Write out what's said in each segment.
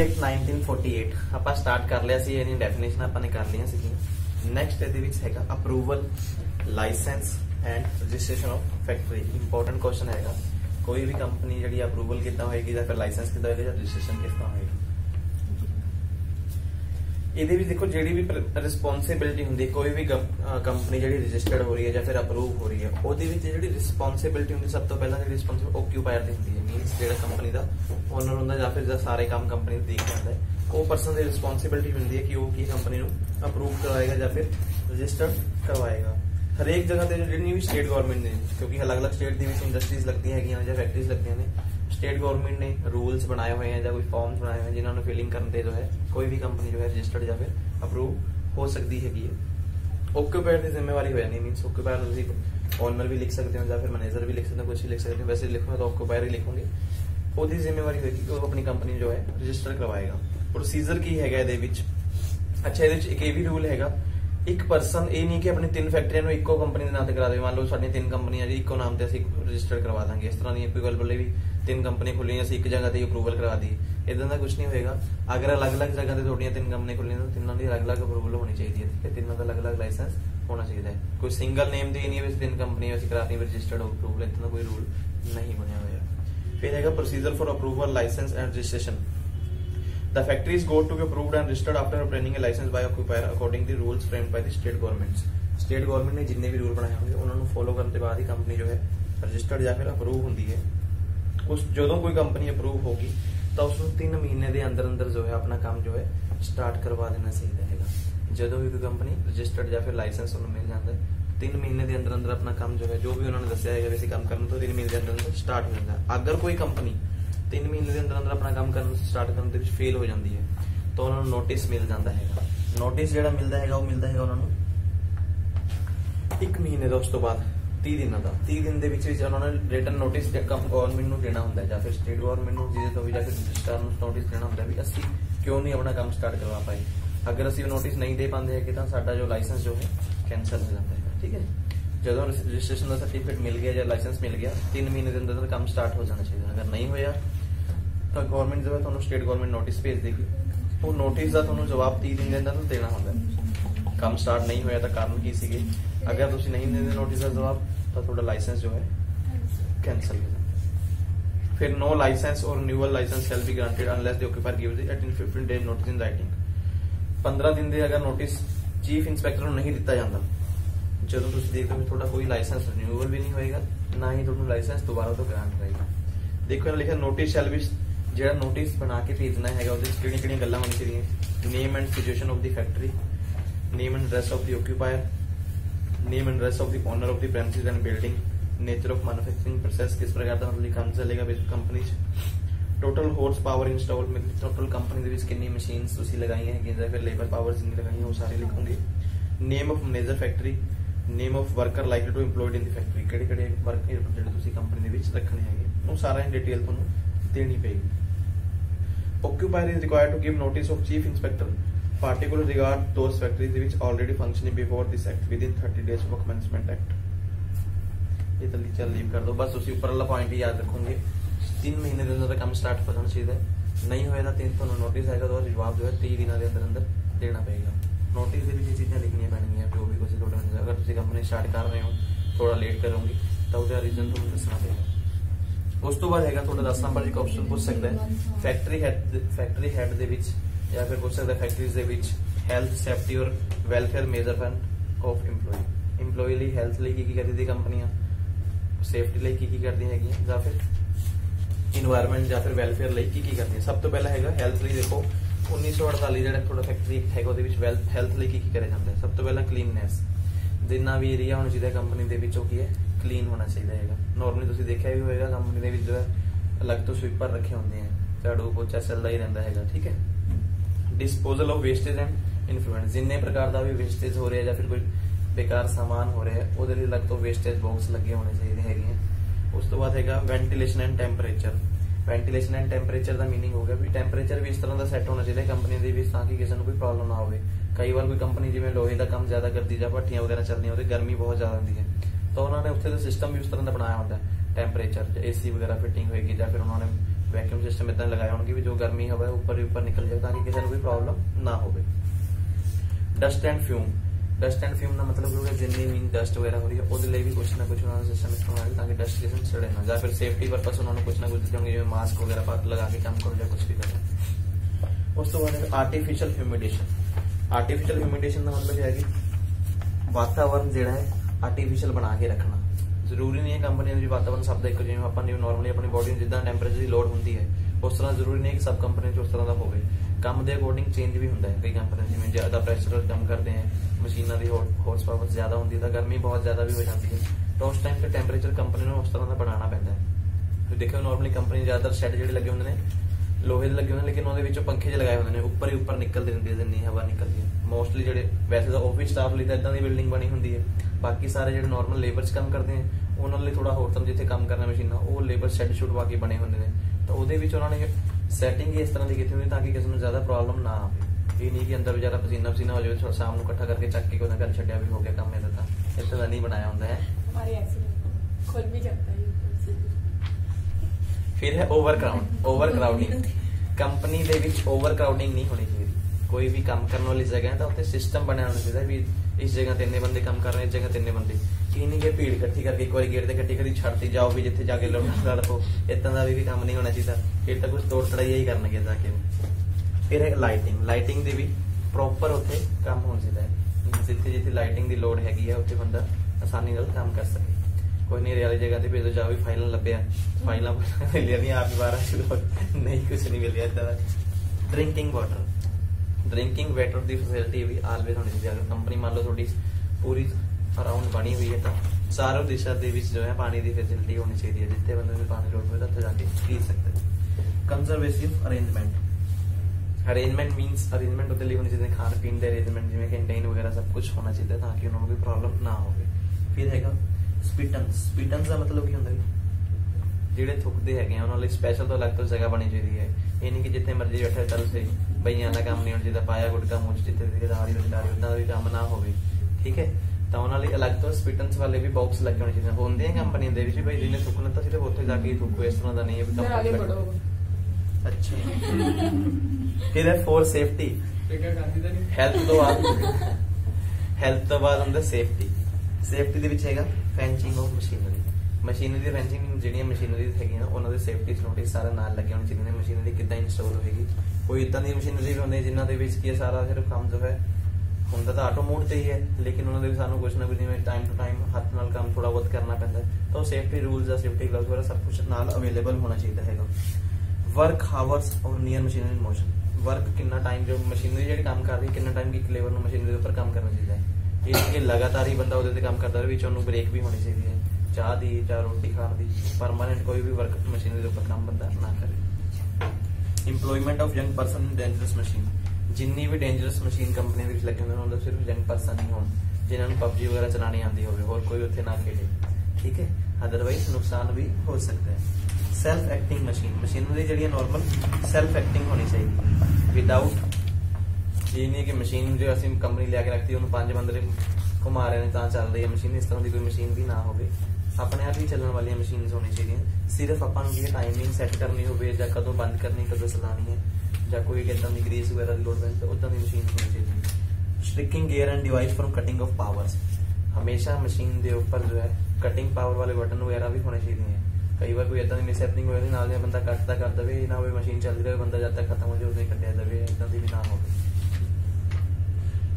Act 1948 ਆਪਾਂ start ਕਰ ਲਿਆ ਸੀ, ਇਹਦੀ ਡੈਫੀਨੇਸ਼ਨ ਆਪਾਂ ਨੇ ਕਰ ਲਈਆਂ ਸੀ ਨੈਕਸਟ ਇਹਦੇ ਵਿੱਚ ਹੈਗਾ approval licence and registration of factory important question ਹੈਗਾ। ਕੋਈ ਵੀ ਕੰਪਨੀ ਜਿਹੜੀ ਅਪਰੂਵਲ ਕਿੱਦਾਂ ਹੋਏਗੀ ਜਾਂ ਫਿਰ ਲਾਇਸੈਂਸ ਕਿੱਦਾਂ ਹੋਏਗਾ ਜਾਂ ਰਜਿਸਟ੍ਰੇਸ਼ਨ ਕਿੱਦਾਂ ਹੋਏਗਾ। ਇਹਦੇ ਵਿੱਚ ਦੇਖੋ, ਜਿਹੜੀ ਵੀ ਰਿਸਪੌਂਸਿਬਿਲਟੀ ਹੁੰਦੀ ਕੋਈ ਵੀ ਕੰਪਨੀ ਜਿਹੜੀ ਰਜਿਸਟਰਡ ਹੋ ਰਹੀ ਹੈ ਜਾਂ ਫਿਰ ਅਪਰੂਵ ਹੋ ਰਹੀ ਹੈ, ਉਹਦੇ ਵਿੱਚ ਜਿਹੜੀ ਰਿਸਪੌਂਸਿਬਿਲਟੀ ਹੁੰਦੀ, ਸਭ ਤੋਂ ਪਹਿਲਾਂ ਜਿਹੜੀ ਰਿਸਪੌਂਸਿਬਿਲਟੀ ਓਕਿਊਪਾਇਰ ਦੀ ਹੁੰਦੀ ਹੈ ਜਿਹੜਾ ਕੰਪਨੀ ਦਾ ਓਨਰ ਹੁੰਦਾ ਜਾਂ ਫਿਰ ਜਿਹੜਾ ਸਾਰੇ ਕੰਮ ਕੰਪਨੀ ਨੂੰ ਦੇਖ ਜਾਂਦਾ ਹੈ, ਉਹ ਪਰਸਨ ਦੀ ਰਿਸਪੌਂਸਿਬਿਲਟੀ ਹੁੰਦੀ ਹੈ ਕਿ ਉਹ ਕੀ ਕੰਪਨੀ ਨੂੰ ਅਪਰੂਵ ਕਰਵਾਏਗਾ ਜਾਂ ਫਿਰ ਰਜਿਸਟਰਡ ਕਰਵਾਏਗਾ। ਹਰੇਕ ਜਗ੍ਹਾ ਤੇ ਜਿਹੜੀ ਵੀ ਸਟੇਟ ਗਵਰਨਮੈਂਟ ਨੇ, ਕਿਉਂਕਿ ਅਲੱਗ-ਅਲੱਗ ਸਟੇਟ ਦੀ ਵਿੱਚ ਇੰਡਸਟਰੀਜ਼ ਲੱਗਦੀਆਂ ਹੈਗੀਆਂ ਜਾਂ ਫੈਕਟਰੀਜ਼ ਲੱਗਦੀਆਂ ਨੇ ਸਟੇਟ ਗਵਰਨਮੈਂਟ ਨੇ ਰੂਲਸ ਬਣਾਏ ਹੋਏ ਹਨ ਜਾਂ ਕੋਈ ਫਾਰਮਸ ਬਣਾਏ ਹੋਏ ਜਿਨ੍ਹਾਂ ਨੂੰ ਫਿਲਿੰਗ ਕਰਨ ਤੇ ਜੋ ਹੈ, ਕੋਈ ਵੀ ਕੰਪਨੀ ਜੋ ਹੈ ਰਜਿਸਟਰਡ ਜਾਂ ਫਿਰ ਅਪਰੂਵ ਹੋ ਸਕਦੀ ਹੈਗੀ ਹੈ। ਓਕੂਪਾਇਰ ਦੀ ਜ਼ਿੰਮੇਵਾਰੀ ਹੋ ਜਾਂਦੀ ਮੀਨਸ ਓਕੂਪਾਇਰ ਤੁਸੀਂ ਓਨਰ ਵੀ ਲਿਖ ਸਕਦੇ ਹੋ ਜਾਂ ਫਿਰ ਮੈਨੇਜਰ ਵੀ ਲਿਖ ਸਕਦੇ ਹੋ ਕੁਝ ਵੀ ਲਿਖ ਸਕਦੇ ਹੋ, ਵੈਸੇ ਲਿਖੋਗੇ ਤਾਂ ਓਕੂਪਾਇਰ ਹੀ ਲਿਖੋਗੇ। ਉਹਦੀ ਜ਼ਿੰਮੇਵਾਰੀ ਹੋਏਗੀ ਕਿ ਉਹ ਆਪਣੀ ਕੰਪਨੀ ਜੋ ਹੈ ਰਜਿਸਟਰ ਕਰਵਾਏਗਾ। ਪ੍ਰੋਸੀਜਰ ਕੀ ਹੈਗਾ ਇਹਦੇ ਵਿੱਚ? ਅੱਛਾ, ਇਹਦੇ ਵਿੱਚ ਇੱਕ ਇਹ ਵੀ ਰੂਲ ਹੈਗਾ, ਇੱਕ ਪਰਸਨ ਇਹ ਨਹੀਂ ਕਿ ਆਪਣੀ ਤਿੰਨ ਫੈਕਟਰੀਆਂ ਨੂੰ ਇੱਕੋ ਕੰਪਨੀ ਦੇ ਨਾਂ ਤੇ ਕਰਾ ਦੇ ਮੰਨ ਲਓ ਸਾਡੀਆਂ ਤਿੰਨ ਕੰਪਨੀਆਂ ਜੀ, ਇੱਕੋ ਨਾਮ ਤੇ ਅਸੀਂ ਰਜਿਸਟਰ ਕਰਵਾ ਦਾਂਗੇ। ਇਸ ਤਰ੍ਹਾਂ ਦੀਆਂ ਕੋਈ ਗੱਲ ਬੋਲੇ ਵੀ ਤਿੰਨ ਕੰਪਨੀਆਂ ਖੁੱਲੀਆਂ ਅਸੀਂ ਇੱਕ ਜਗ੍ਹਾ ਤੇ ਅਪਰੂਵਲ ਕਰਵਾ ਦੀ ਇਦਾਂ ਦਾ ਕੁਝ ਨਹੀਂ ਹੋਏਗਾ। ਅਗਰ ਅਲੱਗ-ਅਲੱਗ ਜਗ੍ਹਾ ਤੇ ਤੁਹਾਡੀਆਂ ਤਿੰਨ ਕੰਪਨੀਆਂ ਖੁੱਲੀਆਂ ਤਾਂ ਤਿੰਨਾਂ ਦੀ ਅਲੱਗ-ਅਲੱਗ ਅਪਰੂਵਲ ਹੋਣੀ ਚਾਹੀਦੀ ਹੈ। ਠੀਕ ਤਿੰਨਾਂ ਦਾ ਅਲੱਗ-ਅਲੱਗ ਲਾਇਸੈਂਸ ਹੋਣਾ ਚਾਹੀਦਾ ਹੈ। ਕੋਈ ਸਿੰਗਲ ਨੇਮ ਦੇ ਨਹੀਂ ਵਿੱਚ ਤਿੰਨ ਕੰਪਨੀਆਂ ਅਸੀਂ ਕਰਾਤੀ ਰਜਿਸਟਰਡ ਅਪਰੂਵਲ ਇਦਾਂ ਦਾ ਕੋਈ ਰੂਲ ਨਹੀਂ ਬਣਿਆ ਹੋਇਆ। ਫਿਰ ਹੈਗਾ procedure for approval licence and registration The factories go to be approved and registered after obtaining a license by occupier according to the rules framed by the state governments. State government ਨੇ ਜਿੰਨੇ ਵੀ rule ਬਣਾਏ ਹੋਣਗੇ, ਉਹਨਾਂ ਨੂੰ follow ਕਰਨ ਦੇ ਬਾਅਦ ਹੀ company ਜੋ ਹੈ ਰਜਿਸਟਰਡ ਜਾਂ ਫਿਰ ਅਪਰੂਵ ਹੁੰਦੀ ਹੈ। ਉਸ ਜਦੋਂ ਕੋਈ ਕੰਪਨੀ ਅਪਰੂਵ ਹੋਗੀ ਤਾਂ ਉਸ ਨੂੰ 3 ਮਹੀਨੇ ਦੇ ਅੰਦਰ ਅੰਦਰ ਜੋ ਹੈ ਆਪਣਾ ਕੰਮ ਜੋ ਹੈ ਸਟਾਰਟ ਕਰਵਾ ਦੇਣਾ ਚਾਹੀਦਾ ਹੈਗਾ। ਜਦੋਂ ਵੀ ਕੋਈ ਕੰਪਨੀ ਰਜਿਸਟਰਡ ਜਾਂ ਫਿਰ ਲਾਇਸੈਂਸ ਉਹਨੂੰ ਮਿਲ ਜਾਂਦਾ ਹੈ 3 ਮਹੀਨੇ ਦੇ ਅੰਦਰ ਅੰਦਰ ਆਪਣਾ ਕੰਮ ਜੋ ਹੈ, ਜੋ ਵੀ ਉਹਨਾਂ ਨੇ ਦੱਸਿਆ ਹੈਗਾ ਵੀ ਕੰਮ ਕਰਨ ਤੋਂ 3 ਮਹੀਨੇ ਦੇ ਅੰਦਰ ਅੰਦਰ ਸਟਾਰਟ ਹੋ ਜਾਂਦਾ ਅਗਰ ਕੋਈ ਕੰਪਨੀ 3 ਮਹੀਨੇ ਦੇ ਅੰਦਰ ਅੰਦਰ ਆਪਣਾ ਕੰਮ ਕਰਨ ਸਟਾਰਟ ਕਰਨ ਦੇ ਵਿੱਚ ਫੇਲ ਹੋ ਜਾਂਦੀ ਹੈ, ਤਾਂ ਉਹਨਾਂ ਨੂੰ ਨੋਟਿਸ ਮਿਲ ਜਾਂਦਾ ਹੈਗਾ। ਨੋਟਿਸ ਜਿਹੜਾ ਮਿਲਦਾ ਹੈਗਾ, ਉਹ ਮਿਲਦਾ ਹੈਗਾ ਉਹਨਾਂ ਨੂੰ 1 ਮਹੀਨੇ ਦਾ, ਉਸ ਤੋਂ ਬਾਅਦ 30 ਦਿਨਾਂ ਦਾ। 30 ਦਿਨ ਦੇ ਵਿੱਚ ਵਿੱਚ ਉਹਨਾਂ ਨੇ ਰਿਟਨ ਨੋਟਿਸ ਗਵਰਨਮੈਂਟ ਨੂੰ ਦੇਣਾ ਹੁੰਦਾ ਜਾਂ ਫਿਰ ਸਟੇਟ ਗਵਰਨਮੈਂਟ ਨੂੰ ਜਿਹਦੇ ਤੋਂ ਵੀ ਜਾ ਕੇ ਰਜਿਸਟਰ ਨੂੰ ਨੋਟਿਸ ਦੇਣਾ ਹੁੰਦਾ ਵੀ ਅਸੀਂ ਕਿਉਂ ਨਹੀਂ ਆਪਣਾ ਕੰਮ ਸਟਾਰਟ ਕਰਵਾ ਪਾਏ। ਅਗਰ ਅਸੀਂ ਨੋਟਿਸ ਨਹੀਂ ਦੇ ਪਾਉਂਦੇ ਹੈਗੇ ਤਾਂ ਸਾਡਾ ਜੋ ਲਾਇਸੈਂਸ ਜੋ ਹੈ ਕੈਨਸਲ ਹੋ ਜਾਂਦਾ ਹੈ ਠੀਕ ਹੈ ਜਦੋਂ ਰਜਿਸਟ੍ਰੇਸ਼ਨ ਦਾ ਸਰਟੀਫਿਕੇਟ ਮਿਲ ਗਿਆ ਜਾਂ ਲਾਇਸੈਂਸ ਮਿਲ ਗਿਆ 3 ਮਹੀਨੇ ਦੇ ਅੰਦਰ ਕੰਮ ਸਟਾਰਟ ਹੋ ਜਾਣਾ ਚਾਹੀਦਾ। ਅਗਰ ਨਹੀਂ ਹੋਇਆ, ਤਾਂ ਗਵਰਨਮੈਂਟ ਜਦੋਂ ਤੁਹਾਨੂੰ ਸਟੇਟ ਗਵਰਨਮੈਂਟ ਨੋਟਿਸ ਭੇਜ ਦੇਗੀ। ਉਹ ਨੋਟਿਸ ਦਾ ਤੁਹਾਨੂੰ ਜਵਾਬ 30 ਦਿਨ ਦੇ ਅੰਦਰ ਦੇਣਾ ਹੁੰਦਾ ਕੰਮ ਸਟਾਰਟ ਨਹੀਂ ਹੋਇਆ ਤਾਂ ਕਾਰਨ ਕੀ ਸੀਗੇ? ਅਗਰ ਤੁਸੀਂ ਨਹੀਂ ਦਿੰਦੇ ਨੋਟਿਸ ਦਾ ਜਵਾਬ ਤਾਂ ਤੁਹਾਡਾ ਲਾਇਸੈਂਸ ਜੋ ਹੈ ਕੈਨਸਲ ਹੋ ਜਾਂਦਾ। ਫਿਰ no licence or renewal licence shall be granted unless the occupier gives it in 15 day notice in writing 15 ਦਿਨ ਦੇ ਅਗਰ ਨੋਟਿਸ ਚੀਫ ਇੰਸਪੈਕਟਰ ਨੂੰ ਨਹੀਂ ਦਿੱਤਾ ਜਾਂਦਾ ਜਦੋਂ ਤੁਸੀਂ ਦੇਖਦੇ ਹੋ ਤੁਹਾਡਾ ਕੋਈ ਲਾਇਸੈਂਸ ਰਿਨਿਊਅਲ ਵੀ ਨਹੀਂ ਹੋਏਗਾ ਨਾ ਹੀ ਤੁਹਾਨੂੰ ਲਾਇਸੈਂਸ ਦੁਬਾਰਾ ਤੋਂ ਗ੍ਰਾਂਟ ਹੋਏਗਾ। ਦੇਖੋ ਇਹਨਾਂ ਲਿਖਿਆ ਨੋਟਿਸ ਸ਼ੈਲ ਬੀ ਜਿਹੜਾ ਨੋਟਿਸ ਬਣਾ ਕੇ ਭੇਜਣਾ ਹੈਗਾ ਉਹਦੇ ਵਿੱਚ ਕਿਹੜੀਆਂ ਕਿਹੜੀਆਂ ਗੱਲਾਂ ਹੋਣੀਆਂ ਚਾਹੀਦੀਆਂ? Name and situation of the factory name and address of the occupier, name and address of the owner of the premises and building, nature of manufacturing process किस प्रकार ਦਾ ਮਤਲਬ ਕੰਮ ਚੱਲੇਗਾ ਵਿੱਚ ਕੰਪਨੀ ਚ ਟੋਟਲ ਹਾਰਸ ਪਾਵਰ ਇੰਸਟਾਲ ਮਤਲਬ total company ਦੇ ਵਿੱਚ ਕਿੰਨੀ ਮਸ਼ੀਨਸ ਤੁਸੀਂ ਲਗਾਈਆਂ ਹੈਗੀਆਂ ਜਾਂ ਫਿਰ ਲੇਬਰ ਪਾਵਰਸ ਕਿੰਨੀ ਲਗਾਈਆਂ ਉਹ ਸਾਰੇ ਲਿਖੋਗੇ name of manager factory name of worker likely to employed in the factory ਕਿਹੜੇ ਕਿਹੜੇ ਵਰਕ ਜਿਹੜੇ ਤੁਸੀਂ ਕੰਪਨੀ ਦੇ ਵਿੱਚ ਰੱਖਣੇ ਹੈਗੇ ਉਹ ਸਾਰਾ ਇਨ ਡਿਟੇਲ ਤੁਹਾਨੂੰ ਦੇਣੀ ਪਏਗੀ occupier is required to give notice of chief inspector particular regard those factories which already functioning before this act within 30 days of commencement act. ਇਹ ਤਾਂ ਲੀਚਰ ਲੀਵ ਕਰ ਦੋ ਬਸ ਤੁਸੀਂ ਉੱਪਰ ਵਾਲਾ ਪੁਆਇੰਟ ਹੀ ਯਾਦ ਰੱਖੋਗੇ। 3 ਮਹੀਨੇ ਦੇ ਅੰਦਰ ਕੰਮ ਸਟਾਰਟ ਹੋ ਜਾਣਾ ਚਾਹੀਦਾ। ਹੈ ਨਹੀਂ ਤੁਹਾਨੂੰ ਨੋਟਿਸ ਆਏਗਾ ਤਾਂ ਜਵਾਬ ਜੋ ਹੈ 30 ਦਿਨਾਂ ਦੇ ਅੰਦਰ ਅੰਦਰ ਦੇਣਾ ਪਏਗਾ। ਨੋਟਿਸ ਦੇ ਵਿੱਚ ਇਹ ਚੀਜ਼ਾਂ ਲਿਖਣੀਆਂ ਪੈਣਗੀਆਂ, ਜੋ ਵੀ ਕੁਝ ਤੁਹਾਡਾ ਹੁੰਦਾ। ਅਗਰ ਤੁਸੀਂ ਕੰਪਨੀ ਸਟਾਰਟ ਕਰ ਰਹੇ ਹੋ ਥੋੜਾ ਲੇਟ ਕਰੋਗੇ, ਤਾਂ ਉਹਦਾ ਰੀਜ਼ਨ ਤੁਹਾਨੂੰ ਦੱਸਣਾ ਪਏਗਾ। ਉਸ ਤੋਂ ਬਾਅਦ ਹੈਗਾ, ਤੁਹਾਡਾ 10 ਨੰਬਰ ਇੱਕ ਆਪਸ਼ਨ ਪੁੱਛ ਸਕਦਾ ਹੈ। ਫੈਕਟਰੀ ਹੈਡ ਫੈਕਟਰੀ ਹੈਡ ਦੇ ਵਿੱਚ ਜਾਂ ਫਿਰ ਪੁੱਛ ਸਕਦਾ ਫੈਕਟਰੀਜ਼ ਦੇ ਵਿੱਚ ਹੈਲਥ ਸੇਫਟੀ ਔਰ welfare measurement of EMPLOYE EMPLOYE ਲਈ ਹੈਲਥ ਲਈ ਕੀ ਕੀ ਕਰਦੀ ਦੀ ਕੰਪਨੀਆਂ? ਸੇਫਟੀ ਲਈ ਕੀ ਕੀ ਕਰਦੀਆਂ ਹੈਗੀਆਂ? ਜਾਂ ਫਿਰ ਇਨਵਾਇਰਨਮੈਂਟ ਜਾਂ ਫਿਰ ਵੈਲਫੇਅਰ ਲਈ ਕੀ ਕੀ ਕਰਦੀਆਂ? ਸਭ ਤੋਂ ਪਹਿਲਾਂ ਹੈਗਾ ਹੈਲਥ ਲਈ ਦੇਖੋ 1948 ਜਿਹੜਾ ਤੁਹਾਡਾ ਫੈਕਟਰੀ ਹੈਗਾ, ਉਹਦੇ ਵਿੱਚ ਹੈਲਥ ਲਈ ਕੀ ਕੀ ਕਰਿਆ ਜਾਂਦਾ ਹੈ ਸਭ ਤੋਂ ਪਹਿਲਾਂ ਕਲੀਨਨੈਸ ਜਿੰਨਾ ਵੀ ਏਰੀਆ ਹੋਣਾ ਚਾਹੀਦਾ ਕੰਪਨੀ ਦੇ ਵਿੱਚ, ਉਹ ਕੀ ਹੈ? ਕਲੀਨ ਹੋਣਾ ਚਾਹੀਦਾ ਹੈਗਾ। ਨਾਰਮਲੀ ਤੁਸੀਂ ਦੇਖਿਆ ਵੀ ਹੋਵੇਗਾ ਕੰਪਨੀ ਦੇ ਵਿੱਚ ਜੋ ਹੈ ਅਲੱਗ ਤੋਂ ਸਵੀਪਰ ਰੱਖੇ ਹੁੰਦੇ ਆ। ਝਾੜੂ ਪੋਚਾ ਚੱਲਦਾ ਹੀ ਰਹਿੰਦਾ ਹੈਗਾ, ਠੀਕ ਹੈ? Disposal of wastage and influence ਜਿੰਨੇ ਪ੍ਰਕਾਰ ਦਾ ਵੀ ਵੇਸਟੇਜ ਹੋ ਰਿਹਾ ਜਾਂ ਫਿਰ ਕੋਈ ਬੇਕਾਰ ਸਾਮਾਨ ਹੋ ਰਿਹਾ, ਉਹਦੇ ਲਈ ਅਲੱਗ ਤੋਂ ਵੇਸਟੇਜ ਬਾਕਸ ਲੱਗੇ ਹੋਣੇ ਚਾਹੀਦੇ ਹੈਗੇ ਉਸ ਤੋਂ ਬਾਅਦ ਹੈਗਾ ventilation and temperature ventilation and temperature the meaning ਹੋ ਗਿਆ ਵੀ ਟੈਂਪਰੇਚਰ ਵੀ ਇਸ ਤਰ੍ਹਾਂ ਦਾ ਸੈੱਟ ਹੋਣਾ ਚਾਹੀਦਾ ਕੰਪਨੀ ਦੇ ਵਿੱਚ ਤਾਂ ਕਿ ਕਿਸੇ ਨੂੰ ਕੋਈ ਪ੍ਰੋਬਲਮ ਨਾ ਹੋਵੇ। ਕਈ ਵਾਰ ਕੋਈ ਕੰਪਨੀ ਜਿਵੇਂ ਲੋਹੇ ਦਾ ਕੰਮ ਜ਼ਿਆਦਾ ਕਰਦੀ ਜਾਂ ਭੱਠੀਆਂ ਵਗੈਰਾ ਚੱਲਦੀਆਂ ਉਹਦੇ ਗਰਮੀ ਬਹੁਤ ਜ਼ਿਆਦਾ ਹੁੰਦੀ ਹੈ। ਤਾਂ ਉਹਨਾਂ ਨੇ ਉੱਥੇ ਦਾ ਸਿਸਟਮ ਵੀ ਉਸ ਤਰ੍ਹਾਂ ਦਾ ਬਣਾਇਆ ਹੁੰਦਾ। ਟੈਂਪਰੇਚਰ ਏਸੀ ਵਗੈਰਾ ਫਿਟਿੰਗ ਹੋਏਗੀ ਜਾਂ ਫਿਰ ਉਹਨਾਂ ਨੇ ਵੈਕਿਊਮ ਸਿਸਟਮ ਇਦਾਂ ਲਗਾਏ ਹੋਣਗੇ ਵੀ ਜੋ ਗਰਮੀ ਹਵਾ ਹੈ ਉੱਪਰ ਹੀ ਉੱਪਰ ਨਿਕਲ ਜਾਏ ਤਾਂ ਕਿ ਕਿਸੇ ਨੂੰ ਕੋਈ ਪ੍ਰੋਬਲਮ ਨਾ ਹੋਵੇ dust and fume dust and fume ਦਾ ਮਤਲਬ ਇਹ ਹੋਗਾ ਜਿੰਨੀ ਵੀ ਡਸਟ ਵਗੈਰਾ ਹੋ ਰਹੀ ਹੈ ਉਹਦੇ ਲਈ ਵੀ ਕੁਝ ਨਾ ਕੁਝ ਉਹਨਾਂ ਦਾ ਸਿਸਟਮ ਇਸਤੇਮਾਲ ਤਾਂ ਕਿ ਡਸਟ ਕਿਸੇ ਨੂੰ ਚੜੇ ਨਾ ਜਾਂ ਫਿਰ ਸੇਫਟੀ ਪਰਪਸ ਉਹਨਾਂ ਨੂੰ ਕੁਝ ਨਾ ਕੁਝ ਦਿੱਤੇ ਹੋਣਗੇ ਜਿਵੇਂ ਮਾਸਕ ਵਗੈਰਾ ਪਾ ਕੇ ਲਗਾ ਕੇ ਕੰਮ ਕਰੋ ਜਾਂ ਕੁਝ ਵੀ ਕਰੋ ਉਸ ਤੋਂ ਬਾਅਦ ਆਰਟੀਫੀਸ਼ੀਅਲ ਹਿਊਮਿਡੇਸ਼ਨ ਆਰਟੀਫੀਸ਼ੀਅਲ ਹਿਊਮਿਡੇਸ਼ਨ ਦਾ ਮਤਲਬ ਜ਼ਰੂਰੀ ਨਹੀਂ ਹੈ ਕੰਪਨੀਆਂ ਦੇ ਵਿੱਚ ਵਾਤਾਵਰਨ ਸਭ ਦਾ ਇੱਕੋ ਜਿਵੇਂ ਆਪਾਂ ਨੂੰ ਨਾਰਮਲੀ ਆਪਣੀ ਬੋਡੀ ਨੂੰ ਜਿੱਦਾਂ ਟੈਂਪਰੇਚਰ ਦੀ ਲੋਡ ਹੁੰਦੀ ਹੈ, ਉਸ ਤਰ੍ਹਾਂ ਜ਼ਰੂਰੀ ਨਹੀਂ ਕਿ ਸਭ ਕੰਪਨੀਆਂ 'ਚ ਉਸ ਤਰ੍ਹਾਂ ਦਾ ਹੋਵੇ। ਕੰਮ ਦੇ ਅਕੋਰਡਿੰਗ ਚੇਂਜ ਵੀ ਹੁੰਦਾ ਹੈ। ਕਈ ਕੰਪਨੀਆਂ ਜਿਵੇਂ ਜ਼ਿਆਦਾ ਪ੍ਰੈਸ਼ਰ ਕੰਮ ਕਰਦੇ ਹੈ, ਮਸ਼ੀਨਾਂ ਦੀ ਹਾਰਸ ਪਾਵਰ ਜ਼ਿਆਦਾ ਹੁੰਦੀ ਹੈ ਤਾਂ ਗਰਮੀ ਬਹੁਤ ਜ਼ਿਆਦਾ ਵੀ ਹੋ ਜਾਂਦੀ ਹੈ। ਤਾਂ ਉਸ ਟਾਈਮ ਤੇ ਟੈਂਪਰੇਚਰ ਕੰਪਨੀ ਨੂੰ ਉਸ ਤਰ੍ਹਾਂ ਦਾ ਬਣਾਉਣਾ ਪੈਂਦਾ ਹੈ। ਤੁਸੀਂ ਦੇਖਿਓ ਨਾਰਮਲੀ ਕੰਪਨੀ ਜ਼ਿਆਦਾਤਰ ਸ਼ੈੱਡ ਜਿਹੜੇ ਲੱਗੇ ਹੁੰਦੇ ਨੇ, ਲੋਹੇ ਦੇ ਲੱਗੇ ਹੁੰਦੇ ਨੇ, ਲੇਕਿਨ ਉਹਦੇ ਵਿੱਚੋਂ ਪੰਖੇ ਜਿਹੇ ਲਗਾਏ ਹੁੰਦੇ ਨੇ, ਉੱਪਰ ਹੀ ਉੱਪਰ ਨਿਕਲਦੇ ਹੁੰਦੇ ਹੈ ਜਿੰਨੀ ਹਵਾ ਨਿਕਲਦੀ ਹੈ। ਮੋਸਟਲੀ ਜਿਹੜੇ ਵੈਸੇ ਤਾਂ ਆਫਿਸ ਸਟਾਫ ਲਈ ਤਾਂ ਇਦਾਂ ਦੀ ਬਿਲਡਿੰਗ ਬਣੀ ਹੁੰਦੀ ਹੈ। ਬਾਕੀ ਸਾਰੇ ਜਿਹੜੇ ਨਾਰਮਲ ਲੇਬਰਸ ਕੰਮ ਕਰਦੇ ਆ ਉਹਨਾਂ ਲਈ ਥੋੜਾ ਹੋਰ ਤਰ੍ਹਾਂ ਜਿੱਥੇ ਕੰਮ ਕਰਨਾ ਮਸ਼ੀਨਾਂ ਉਹ ਲੇਬਰ ਸ਼ੈਡ ਸ਼ੂਟ ਵਾਕੇ ਬਣੇ ਹੁੰਦੇ ਨੇ। ਤਾਂ ਉਹਦੇ ਵਿੱਚ ਉਹਨਾਂ ਨੇ ਸੈਟਿੰਗ ਇਸ ਤਰ੍ਹਾਂ ਦੀ ਕੀਤੀ ਹੁੰਦੀ ਤਾਂ ਕਿ ਕਿਸੇ ਨੂੰ ਜ਼ਿਆਦਾ ਪ੍ਰੋਬਲਮ ਨਾ ਆਵੇ। ਇਹ ਨਹੀਂ ਕਿ ਅੰਦਰ ਵਿਚਾਰਾ ਪਸੀਨਾ ਪਸੀਨਾ ਹੋ ਜਾਵੇ ਸ਼ਾਮ ਨੂੰ ਇਕੱਠਾ ਕਰਕੇ ਚੱਕ ਕੇ ਉਹਨਾਂ ਘਰ ਛੱਡਿਆ ਵੀ ਹੋ ਗਿਆ ਕੰਮ ਇਹਦਾ ਤਾਂ। ਇਸ ਤਰ੍ਹਾਂ ਨਹੀਂ ਬਣਾਇਆ ਹੁੰਦਾ ਹੈ। ਹਮਾਰੇ ਐਸੇ ਖੁਦ ਵੀ ਜਾਂਦਾ ਹੈ ਫਿਰ ਹੈ ਓਵਰ ਕਰਾਊਡ ਕੰਪਨੀ ਦੇ ਵਿੱਚ ਓਵਰ ਨਹੀਂ ਹੋਣੀ ਚਾਹੀਦੀ। ਕੋਈ ਵੀ ਕੰਮ ਕਰਨ ਵਾਲੀ ਜਗ੍ਹਾ ਹੈ ਤਾਂ ਉੱਥੇ ਸਿਸਟਮ ਬਣਿਆ ਹੋਣਾ ਚਾਹੀਦਾ ਵੀ ਇਸ ਜਗ੍ਹਾ ਤੇ ਇੰਨੇ ਬੰਦੇ ਕੰਮ ਕਰ ਰਹੇ, ਇਸ ਜਗ੍ਹਾ ਤੇ ਇੰਨੇ ਬੰਦੇ। ਕੀ ਨਹੀਂ ਕਿ ਭੀੜ ਇਕੱਠੀ ਕਰਕੇ ਇੱਕ ਵਾਰੀ ਗੇਟ ਤੇ ਇਕੱਠੀ ਕਰੀ ਛੱਡਤੀ ਜਾਓ ਵੀ ਜਿੱਥੇ ਜਾ ਕੇ ਲੋੜ ਲੜ ਇਦਾਂ ਦਾ ਵੀ ਕੰਮ ਨਹੀਂ ਹੋਣਾ ਚਾਹੀਦਾ। ਫਿਰ ਤਾਂ ਕੁਝ ਤੋੜ ਤੜਾਈਆ ਹੀ ਕਰਨਗੇ ਜਾ ਕੇ। ਫਿਰ ਹੈ ਲਾਈਟਿੰਗ ਲਾਈਟਿੰਗ ਦੇ ਵੀ ਪ੍ਰੋਪਰ ਉੱਥੇ ਕੰਮ ਹੋਣਾ ਚਾਹੀਦਾ ਹੈ। ਜਿੱਥੇ ਜਿੱਥੇ ਲਾਈਟਿੰਗ ਦੀ ਲੋੜ ਹੈਗੀ ਹੈ ਉੱਥੇ ਬੰਦਾ ਆਸਾਨੀ ਨਾਲ ਕੰਮ ਕਰ ਸਕੇ। ਕੋਈ ਨਹੀਂ ਵਾਲੀ ਜਗ੍ਹਾ ਤੇ ਭੇਜੋ, ਜਾ ਵੀ ਫਾਈਲਾਂ ਲੱਭਿਆ। ਫਾਈਲਾਂ ਮਿਲਿਆ ਨਹੀਂ ਆਪ ਹੀ ਬਾਹਰ ਸ਼ੁਰੂ ਨਹੀਂ ਕੁਝ ਨਹੀਂ ਮਿਲਿਆ ਇਦਾਂ ਦਾ। ਡਰਿੰਕਿੰਗ ਵਾਟਰ ਡਰਿੰਕਿੰਗ ਵਾਟਰ ਦੀ ਫੈਸਿਲਿਟੀ ਵੀ ਆਲਵੇਜ਼ ਹੋਣੀ ਚਾਹੀਦੀ ਹੈ। ਅਗਰ ਕੰਪਨੀ ਮੰਨ ਲਓ ਤੁਹਾਡੀ ਪੂਰੀ ਅਰਾਊਂਡ ਬਣੀ ਹੋਈ ਹੈ ਤਾਂ ਚਾਰੋਂ ਦਿਸ਼ਾ ਦੇ ਵਿੱਚ ਜੋ ਹੈ ਪਾਣੀ ਦੀ ਫੈਸਿਲਿਟੀ ਹੋਣੀ ਚਾਹੀਦੀ ਹੈ ਜਿੱਥੇ ਬੰਦੇ ਨੂੰ ਪਾਣੀ ਲੋੜ ਹੋਵੇ ਉੱਥੇ ਜਾ ਕੇ ਪੀ ਸਕਦੇ conservative arrangement arrangement means arrangement ਉਹਦੇ ਲਈ ਹੋਣੀ ਚਾਹੀਦੀ ਹੈ ਖਾਣ ਪੀਣ ਦੇ ਅਰੇਂਜਮੈਂਟ ਜਿਵੇਂ ਕੈਂਟੀਨ ਵਗੈਰਾ ਸਭ ਕੁਝ ਹੋਣਾ ਚਾਹੀਦਾ ਤਾਂ ਕਿ ਉਹਨਾਂ ਨੂੰ ਕੋਈ ਪ੍ਰੋਬਲਮ ਨਾ ਹੋਵੇ। ਫਿਰ ਹੈਗਾ ਸਪੀਟਨਸ ਸਪੀਟਨਸ ਦਾ ਮਤਲਬ ਕੀ ਹੁੰਦਾ ਹੈ ਜਿਹੜੇ ਥੁੱਕਦੇ ਹੈਗੇ ਆ ਉਹਨਾਂ ਲਈ ਸਪੈਸ਼ਲ ਤੋਂ ਅਲੱਗ ਤੋਂ ਜਗ੍ਹਾ ਬਣੀ ਚਾਹੀਦੀ ਹੈ। ਇਹ ਨਹੀਂ ਕਿ ਜਿੱਥੇ ਮਰਜ਼ੀ ਬੈਠੇ ਚੱਲ ਸੇ ਬਈਆਂ ਦਾ ਕੰਮ ਨਹੀਂ ਹੋਣਾ ਚਾਹੀਦਾ ਪਾਇਆ ਗੁਟਕਾ ਮੁੱਛ ਜਿੱਥੇ ਜਿੱਥੇ ਦਾੜੀ ਰੰਡਾਰੀ ਉਦਾਂ ਦਾ ਵੀ ਕੰਮ ਨਾ ਹੋਵੇ ਠੀਕ ਹੈ? ਤਾਂ ਉਹਨਾਂ ਲਈ ਅਲੱਗ ਤੋਂ ਸਪਿਟਨਸ ਵਾਲੇ ਵੀ ਬਾਕਸ ਲੱਗੇ ਹੋਣੇ ਚਾਹੀਦੇ ਹੁੰਦੇ ਆ ਕੰਪਨੀ ਦੇ ਵਿੱਚ ਬਈ ਜਿਹਨੇ ਥੁੱਕਣਾ ਤਾਂ ਸਿਰਫ ਉੱਥੇ ਜਾ ਕੇ ਹੀ ਥੁੱਕੋ ਇਸ ਤਰ੍ਹਾਂ ਦਾ ਨਹੀਂ ਹੈ ਵੀ ਕੰਮ ਅੱਛਾ। ਫਿਰ ਹੈ ਫੋਰ ਸੇਫਟੀ ਹੈਲਥ ਤੋਂ ਬਾਅਦ ਹੈਲਥ ਤੋਂ ਬਾਅਦ ਹੁੰਦਾ ਸੇਫਟੀ ਸੇਫਟੀ ਦੇ ਵਿੱਚ ਹੈਗਾ ਫੈਂਚਿੰਗ ਆਫ ਮਸ਼ੀਨਰੀ ਮਸ਼ੀਨਰੀ ਦੀ ਫੈਂਚਿੰਗ ਜਿਹੜੀਆਂ ਮਸ਼ੀਨਰੀਜ਼ ਹੈਗੀਆਂ ਉਹਨਾਂ ਦੇ ਸੇਫਟੀ ਨੋਟਿਸ ਸਾਰਾ ਨਾਲ ਲੱਗਿਆ ਹੋਣਾ ਚਾਹੀਦਾ ਨੇ। ਮਸ਼ੀਨਰੀ ਕਿੱਦਾਂ ਇੰਸਟਾਲ ਹੋਏਗੀ। ਕੋਈ ਇਦਾਂ ਦੀ ਮਸ਼ੀਨਰੀ ਵੀ ਹੁੰਦੀ ਹੈ ਜਿਨ੍ਹਾਂ ਦੇ ਵਿੱਚ ਕੀ ਹੈ ਸਾਰਾ ਹੁੰਦਾ ਤਾਂ ਆਟੋ ਮੋਡ ਤੇ ਹੀ ਹੈ, ਲੇਕਿਨ ਉਹਨਾਂ ਦੇ ਵੀ ਸਾਨੂੰ ਕੁਝ ਨਾ ਕੁਝ ਜਿਵੇਂ ਟਾਈਮ ਟੂ ਟਾਈਮ ਹੱਥ ਨਾਲ ਕੰਮ ਥੋੜਾ ਬਹੁਤ ਕਰਨਾ ਪੈਂਦਾ ਤਾਂ ਉਹ ਸੇਫਟੀ ਰੂਲਸ ਜਾਂ ਸੇਫਟੀ ਗਲਵਸ ਵਗੈਰਾ ਸਭ ਕੁਝ ਨਾਲ ਅਵੇਲੇਬਲ ਹੋਣਾ ਚਾਹੀਦਾ ਹੈਗਾ। Work hours or near machinery in motion work ਕਿੰਨਾ ਟਾਈਮ ਜੋ ਮਸ਼ੀਨਰੀ ਜਿਹੜੀ ਕੰਮ ਕਰ ਰਹੀ ਹੈ ਕਿੰਨਾ ਟਾਈਮ ਕਿਕ ਲੇਬਰ ਨੂੰ ਮਸ਼ੀਨਰੀ ਦੇ ਉੱਪਰ ਕੰਮ ਕਰਨਾ ਚਾਹੀਦਾ ਹੈ। ਇਹ ਕਿ ਲਗਾਤਾਰ ਹੀ ਬੰਦਾ ਉਹਦੇ ਤੇ ਕੰਮ ਕਰਦਾ ਰਹੇ, ਵਿੱਚ ਉਹਨੂੰ ਬ੍ਰੇਕ ਵੀ ਹੋਣੀ ਚਾਹੀਦੀ ਹੈ। ਚਾਹ ਦੀ ਜਾਂ ਰੋਟੀ ਖਾਣ ਦੀ ਪਰਮਾਨੈਂਟ ਕੋਈ ਵੀ ਵਰਕ ਮਸ਼ੀਨਰੀ ਦੇ ਉੱਪਰ ਕੰਮ ਬੰਦਾ ਨਾ ਕਰੇ। Employment of young person in dangerous machine ਜਿੰਨੀ ਵੀ ਡੇਂਜਰਸ ਮਸ਼ੀਨ ਕੰਪਨੀਆਂ ਦੇ ਵਿੱਚ ਲੱਗੇ ਹੁੰਦੇ ਉਹਨਾਂ ਸਿਰਫ ਯੰਗ ਪਰਸਨ ਹੀ ਹੋਣ, ਜਿਨ੍ਹਾਂ ਨੂੰ ਪਬਜੀ ਵਗੈਰਾ ਚਲਾਣੀ ਆਉਂਦੀ ਹੋਵੇ, ਹੋਰ ਕੋਈ ਉੱਥੇ ਨਾ ਖੇਡੇ। ਠੀਕ ਹੈ? ਅਦਰਵਾਈਜ਼ ਨੁਕਸਾਨ ਵੀ ਹੋ ਸਕਦਾ ਹੈ। ਸੈਲਫ ਐਕਟਿੰਗ ਮਸ਼ੀਨ ਮਸ਼ੀਨਰੀ ਜਿਹੜੀ ਨਾਰਮਲ ਸੈਲਫ ਐਕਟਿੰਗ ਹੋਣੀ ਚਾਹੀਦੀ ਵਿਦਆਊਟ ਇਹ ਨਹੀਂ ਕਿ ਮਸ਼ੀਨ ਜੋ ਅਸੀਂ ਕੰਪਨੀ ਲਿਆ ਕੇ ਰੱਖਤੀ, ਉਹਨੂੰ ਪੰਜ ਬੰਦੇ ਘੁਮਾ ਰਹੇ ਨੇ, ਤਾਂ ਚੱਲ ਰਹੀ ਹੈ ਮਸ਼ੀਨ ਇਸ ਤਰ੍ਹਾਂ ਦੀ ਕੋਈ ਮਸ਼ੀਨ ਵੀ ਨਾ ਹੋਵੇ। ਆਪਣੇ ਆਪ ਹੀ ਚੱਲਣ ਵਾਲੀਆਂ ਮਸ਼ੀਨਸ ਹੋਣੀ ਚਾਹੀਦੀਆਂ। ਸਿਰਫ ਆਪਾਂ ਨੂੰ ਜਿਹੜੀ ਟਾਈਮਿੰਗ ਸੈੱਟ ਕਰਨੀ ਹੋਵੇ ਜਾਂ ਕਦੋਂ ਬੰਦ ਕਰਨੀ, ਕਦੋਂ ਚਲਾਣੀ ਹੈ, ਜਾਂ ਕੋਈ ਕਿਦਾਂ ਦੀ ਗਰੀਸ ਵਗੈਰਾ ਦੀ ਲੋਡ ਪੈਂਦੀ, ਉਦਾਂ ਦੀ ਮਸ਼ੀਨ ਹੋਣੀ ਚਾਹੀਦੀ striking gear and device from cutting of powers ਹਮੇਸ਼ਾ ਮਸ਼ੀਨ ਦੇ ਉੱਪਰ ਜੋ ਹੈ ਕਟਿੰਗ ਪਾਵਰ ਵਾਲੇ ਬਟਨ ਵਗੈਰਾ ਵੀ ਹੋਣੇ ਚਾਹੀਦੇ ਹੈ ਕਈ ਵਾਰ ਕੋਈ ਇਦਾਂ ਦੀ ਮਿਸ ਹੈਪਨਿੰਗ ਨਾਲ ਦੇ ਬੰਦਾ ਕੱਟਦਾ ਕਰ ਦਵੇ ਨਾ ਹੋਵੇ ਮਸ਼ੀਨ ਚੱਲਦੀ ਰਹੇ, ਬੰਦਾ ਜਦ ਤੱਕ ਖਤਮ ਹੋ ਜਾਵੇ, ਉਦੋਂ ਹੀ ਕੱਟਿਆ ਜਾਵੇ ਇਦਾਂ ਦੀ ਵੀ ਨਾ ਹੋਵੇ।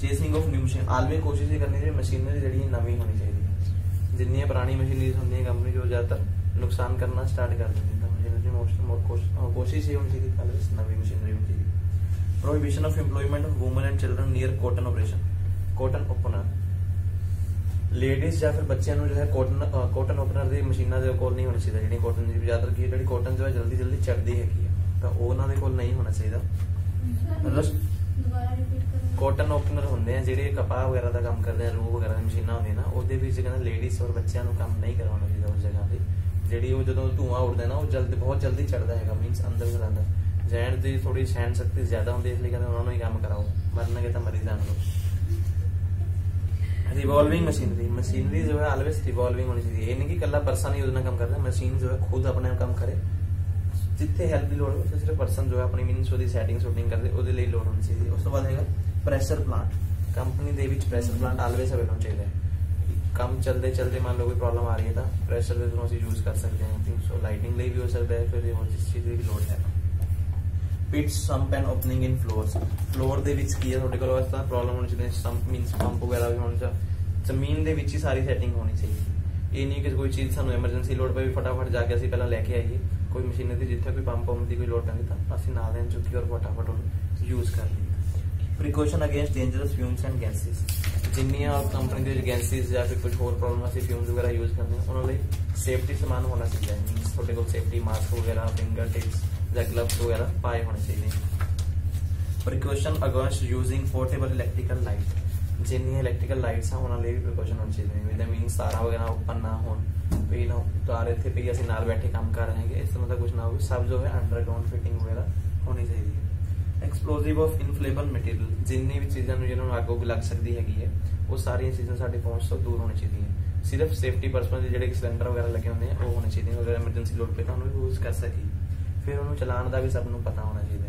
Casing of new machine always ਕੋਸ਼ਿਸ਼ ਕਰਨੀ ਚਾਹੀਦੀ ਮਸ਼ੀਨਰੀ ਜਿਹੜੀ ਨਵੀਂ ਹੋਣੀ ਚਾਹੀਦੀ ਹੈ ਜਿੰਨੀਆਂ ਪੁਰਾਣੀ ਮਸ਼ੀਨਰੀਜ਼ ਹੁੰਦੀਆਂ ਕੰਪਨੀ ਜੋ ਜ਼ਿਆਦਾਤਰ ਨੁਕਸਾਨ ਕਰਨਾ ਸਟਾਰਟ ਕਰ ਦਿੰਦੀ ਤਾਂ ਮਸ਼ੀਨਰੀ ਮੋਸਟ ਕੋਸ਼ਿਸ਼ ਇਹ ਹੁੰਦੀ ਕਿ ਕਾਲਸ ਨਵੀਂ ਮਸ਼ੀਨਰੀ ਹੁੰਦੀ prohibition of employment of women and children near cotton operation cotton opener ladies ਜਾਂ ਫਿਰ ਬੱਚਿਆਂ ਨੂੰ ਜੋ ਕਾਟਨ ਕਾਟਨ ਓਪਨਰ ਦੀ ਮਸ਼ੀਨਾਂ ਦੇ ਕੋਲ ਨਹੀਂ ਹੋਣਾ ਚਾਹੀਦਾ। ਜਿਹੜੀ ਕਾਟਨ ਦੀ ਜ਼ਿਆਦਾਤਰ ਕੀ ਜਿਹੜੀ ਕਾਟਨ ਜੋ ਜਲਦੀ ਜਲਦੀ ਚੜਦੀ ਹੈਗੀ ਤਾਂ ਉਹਨਾਂ ਦੇ ਕੋਲ ਨਹੀਂ ਹੋਣਾ ਚਾਹੀਦਾ। ਰਸਟ ਕਾਟਨ ਓਪਨਰ ਹੁੰਦੇ ਆ, ਜਿਹੜੇ ਕਪਾਹ ਵਗੈਰਾ ਦਾ ਕੰਮ ਕਰਦੇ ਆ, ਰੂਹ ਵਗੈਰਾ ਦੀ ਮਸ਼ੀਨਾਂ ਹੁੰਦੀਆਂ ਨਾ, ਉਹਦੇ ਵਿੱਚ ਕਹਿੰਦਾ ਲੇਡੀਜ਼ ਔਰ ਬੱਚਿਆਂ ਨੂੰ ਕੰਮ ਨਹੀਂ ਕਰਵਾਉਣਾ ਚਾਹੀਦਾ ਉਸ ਜਗ੍ਹਾ ਤੇ। ਜਿਹੜੀ ਉਹ ਜਦੋਂ ਧੂਆਂ ਉੱਡਦਾ ਨਾ, ਉਹ ਜਲਦੀ, ਬਹੁਤ ਜਲਦੀ ਚੜਦਾ ਹੈਗਾ ਮੀਨਸ ਅੰਦਰ ਜਾਂਦਾ। ਜੈਂਟ ਦੀ ਥੋੜੀ ਸਹਿਣ ਸ਼ਕਤੀ ਜ਼ਿਆਦਾ ਹੁੰਦੀ, ਇਸ ਲਈ ਕਹਿੰਦੇ ਉਹਨਾਂ ਨੂੰ ਹੀ ਕੰਮ ਕਰਾਓ, ਮਰਨਗੇ ਤਾਂ ਮਰੀ ਜਾਣਗੇ। ਰਿਵੋਲਵਿੰਗ ਮਸ਼ੀਨਰੀ ਮਸ਼ੀਨਰੀ ਜੋ ਹੈ ਆਲਵੇਸ ਰਿਵੋਲਵਿੰਗ ਹੋਣੀ ਚਾਹੀਦੀ ਇਹ ਨਹੀਂ ਕਿ ਇਕੱਲਾ ਪਰਸਨ ਹੀ ਉਹਦੇ ਕੰਮ ਕਰਦਾ ਮਸ਼ੀਨ ਜੋ ਹੈ ਖੁਦ ਆਪਣੇ ਕੰਮ ਕਰੇ। ਜਿੱਥੇ ਹੈਲਪ ਦੀ ਲੋੜ ਹੋਵੇ, ਉੱਥੇ ਸਿਰਫ ਪਰਸਨ ਜੋ ਹੈ ਆਪਣੀ ਮੀਨਸ ਉਹਦੀ ਸੈਟਿੰਗ ਸ਼ੂਟਿੰਗ ਕਰਦੇ, ਉਹਦੇ ਲਈ ਲੋੜ ਹੋਣੀ ਚਾਹੀਦੀ ਉਸ ਤੋਂ ਬਾਅਦ ਹੈਗਾ ਪ੍ਰੈਸ਼ਰ ਪਲਾਂਟ ਕੰਪਨੀ ਦੇ ਵਿੱਚ ਪ੍ਰੈਸ਼ਰ ਪਲਾਂਟ ਆਲਵੇਸ ਅਵੇਲੇਬਲ ਚਾਹੀਦਾ ਹੈ ਕੰਮ ਚੱਲਦੇ ਚੱਲਦੇ ਮੰਨ ਲਓ ਕੋਈ ਪ੍ਰੋਬਲਮ ਆ ਰਹੀ ਹੈ ਤਾਂ ਪ੍ਰੈਸ਼ਰ ਦੇ ਥਰੂ ਅਸੀਂ ਯੂਜ਼ ਕਰ ਸਕਦੇ ਹਾਂ। ਥਿੰਕ ਸੋ ਲਾਈਟਿੰਗ ਲਈ ਵੀ ਹੋ ਸਕਦਾ ਹੈ, ਫਿਰ ਹੋਰ ਜਿਸ ਚੀਜ਼ ਦੀ ਵੀ ਲੋੜ ਹੈ। Pits sump and opening in floors floor ਦੇ ਵਿੱਚ ਕੀ ਹੈ ਤੁਹਾਡੇ ਕੋਲ? ਇਸ ਪ੍ਰੋਬਲਮ ਹੋਣੀ ਚਾਹੀਦੀ ਸੰਪ ਮੀਨਸ ਪੰਪ ਵਗੈਰਾ ਵੀ ਹੋਣਾ ਚਾਹੀਦਾ ਜ਼ਮੀਨ ਦੇ ਵਿੱਚ ਹੀ ਸਾਰੀ ਸੈਟਿੰਗ ਹੋਣੀ ਚਾਹੀਦੀ ਇਹ ਨਹੀਂ ਕਿ ਕੋਈ ਚੀਜ਼ ਸਾਨੂੰ ਐਮਰਜੈਂਸੀ ਲੋੜ ਪਈ ਫਟਾਫਟ ਜਾ ਕੇ ਅਸੀਂ ਪਹਿਲਾਂ ਲੈ ਕੇ ਆਈਏ। ਕੋਈ ਮਸ਼ੀਨ ਦੀ ਜਿੱਥੇ ਕੋਈ ਪੰਪ ਪੰਪ ਦੀ ਕੋਈ ਲੋੜ ਪੈਂਦੀ ਤਾਂ ਅਸੀਂ ਨਾਲ ਦੇ ਚੁੱਕੀ ਔਰ ਫਟਾਫਟ ਉਹਨੂੰ ਯੂਜ਼ ਕਰ ਲਈਏ। Precaution against dangerous fumes and gases ਜਿੰਨੀਆਂ ਕੰਪਨੀ ਦੇ ਵਿੱਚ ਗੈਸਿਸ ਜਾਂ ਫਿਰ ਕੁਝ ਹੋਰ ਪ੍ਰੋਬਲਮ ਅਸੀਂ ਫਿਊਮਸ ਵਗੈਰਾ ਯੂਜ਼ ਕਰਦੇ ਹਾਂ ਉਹਨਾਂ ਲਈ ਸੇਫਟੀ ਸਮਾਨ ਹੋਣਾ ਚਾਹੀਦਾ ਹੈ ਮੀਨਸ ਤੁਹਾਡੇ ਕੋਲ ਸੇਫਟੀ ਮਾਸਕ ਵਗੈਰਾ ਫਿੰਗਰ ਟਿਪਸ ਜਾਂ ਗਲਵਸ ਵਗੈਰਾ ਪਾਏ ਹੋਣੇ ਚਾਹੀਦੇ ਨੇ precaution against using portable electrical light ਜਿੰਨੀਆਂ ਇਲੈਕਟ੍ਰੀਕਲ ਲਾਈਟਸ ਆ ਉਹਨਾਂ ਲਈ ਵੀ ਪ੍ਰੀਕਾਸ਼ਨ ਹੋਣੀ ਚਾਹੀਦੀ ਹੈ ਵਿਦ ਮੀਨਸ ਤਾਰਾਂ ਵਗੈਰਾ ਓਪਨ ਨਾ ਹੋਣ ਵੀ ਨਾ ਤਾਰ ਇੱਥੇ ਪਈ ਅਸੀਂ ਨਾਲ ਬੈਠੇ ਕੰਮ ਕਰ ਰਹੇ ਹਾਂ ਇਸ ਤਰ੍ਹਾਂ ਦਾ ਕੁਝ ਨਾ ਹੋਵੇ ਸਭ ਜੋ ਹੈ ਅੰਡਰਗਰਾਉਂਡ ਫਿਟਿੰਗ ਵਗੈਰਾ ਹੋਣੀ ਚਾਹੀਦੀ ਹੈ ਐਕਸਪਲੋਸਿਵ ਆਫ ਇਨਫਲੇਬਲ ਮਟੀਰੀਅਲ ਜਿੰਨੀ ਵੀ ਚੀਜ਼ਾਂ ਨੂੰ ਜਿਹਨਾਂ ਨੂੰ ਅੱਗ ਉੱਗ ਲੱਗ ਸਕਦੀ ਹੈਗੀ ਹੈ ਉਹ ਸਾਰੀਆਂ ਚੀਜ਼ਾਂ ਸਾਡੇ ਪਹੁੰਚ ਤੋਂ ਦੂਰ ਹੋਣੀ ਚਾਹੀਦੀਆਂ ਸਿਰਫ ਸੇਫਟੀ ਪਰਪਸ ਦੇ ਜਿਹੜੇ ਸਿਲੰਡਰ ਵਗੈਰਾ ਲੱਗੇ ਹੁੰਦੇ ਆ ਉਹ ਹੋਣੇ ਚਾਹੀਦੇ ਨੇ। ਅਗਰ ਐਮਰਜੈਂਸੀ ਲੋੜ ਪਏ ਤਾਂ ਉਹਨੂੰ ਯੂਜ਼ ਕਰ ਸਕੀਏ। ਫਿਰ ਉਹਨੂੰ ਚਲਾਉਣ ਦਾ ਵੀ ਸਭ ਨੂੰ ਪਤਾ ਹੋਣਾ ਚਾਹੀਦਾ